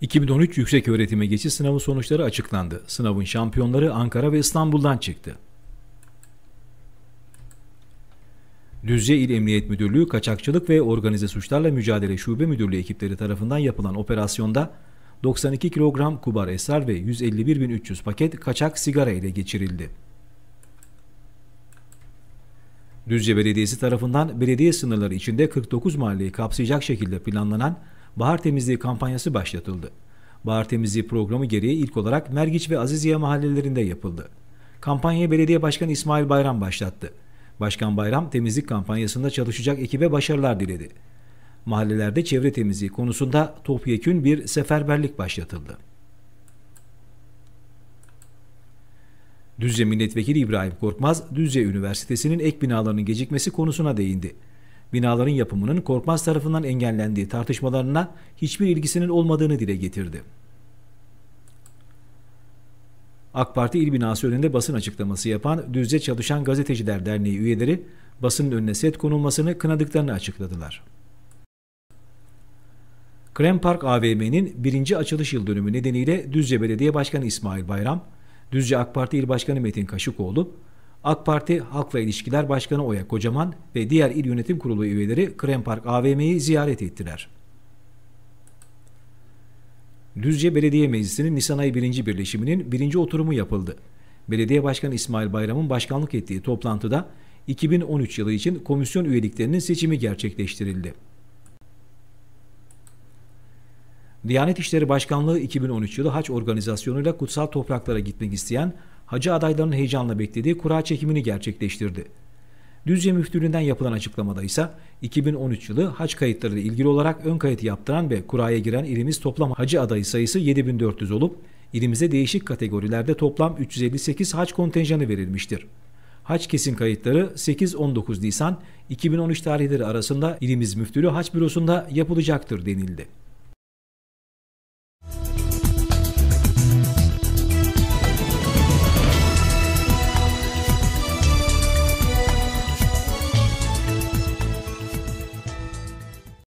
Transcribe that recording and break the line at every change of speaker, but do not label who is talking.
2013 yüksek öğretime geçiş sınavı sonuçları açıklandı. Sınavın şampiyonları Ankara ve İstanbul'dan çıktı. Düzce İl Emniyet Müdürlüğü Kaçakçılık ve Organize Suçlarla Mücadele Şube Müdürlüğü ekipleri tarafından yapılan operasyonda 92 kilogram kubar esrar ve 151.300 paket kaçak sigara ile geçirildi. Düzce Belediyesi tarafından belediye sınırları içinde 49 mahalleyi kapsayacak şekilde planlanan bahar temizliği kampanyası başlatıldı. Bahar temizliği programı gereği ilk olarak Mergiç ve Aziziye mahallelerinde yapıldı. Kampanyayı Belediye Başkanı İsmail Bayram başlattı. Başkan Bayram temizlik kampanyasında çalışacak ekibe başarılar diledi. Mahallelerde çevre temizliği konusunda topyekün bir seferberlik başlatıldı. Düzce Milletvekili İbrahim Korkmaz, Düzce Üniversitesi'nin ek binalarının gecikmesi konusuna değindi. Binaların yapımının Korkmaz tarafından engellendiği tartışmalarına hiçbir ilgisinin olmadığını dile getirdi. AK Parti il binası önünde basın açıklaması yapan Düzce Çalışan Gazeteciler Derneği üyeleri basının önüne set konulmasını kınadıklarını açıkladılar. Krem Park AVM'nin birinci açılış yıl dönümü nedeniyle Düzce Belediye Başkanı İsmail Bayram, Düzce AK Parti İl Başkanı Metin Kaşıkoğlu, AK Parti Halkla İlişkiler Başkanı Oya Kocaman ve diğer il yönetim kurulu üyeleri Krem Park AVM'yi ziyaret ettiler. Düzce Belediye Meclisi'nin Nisan ayı 1. birleşiminin birinci oturumu yapıldı. Belediye Başkanı İsmail Bayram'ın başkanlık ettiği toplantıda 2013 yılı için komisyon üyeliklerinin seçimi gerçekleştirildi. Diyanet İşleri Başkanlığı 2013 yılı haç organizasyonuyla kutsal topraklara gitmek isteyen hacı adaylarının heyecanla beklediği kura çekimini gerçekleştirdi. Düzce Müftülüğü'nden yapılan açıklamada ise 2013 yılı hac kayıtları ile ilgili olarak ön kayıt yaptıran ve kuraya giren ilimiz toplam hacı adayı sayısı 7400 olup ilimize değişik kategorilerde toplam 358 hac kontenjanı verilmiştir. Haç kesin kayıtları 8-19 Nisan 2013 tarihleri arasında ilimiz müftülüğü haç bürosunda yapılacaktır denildi.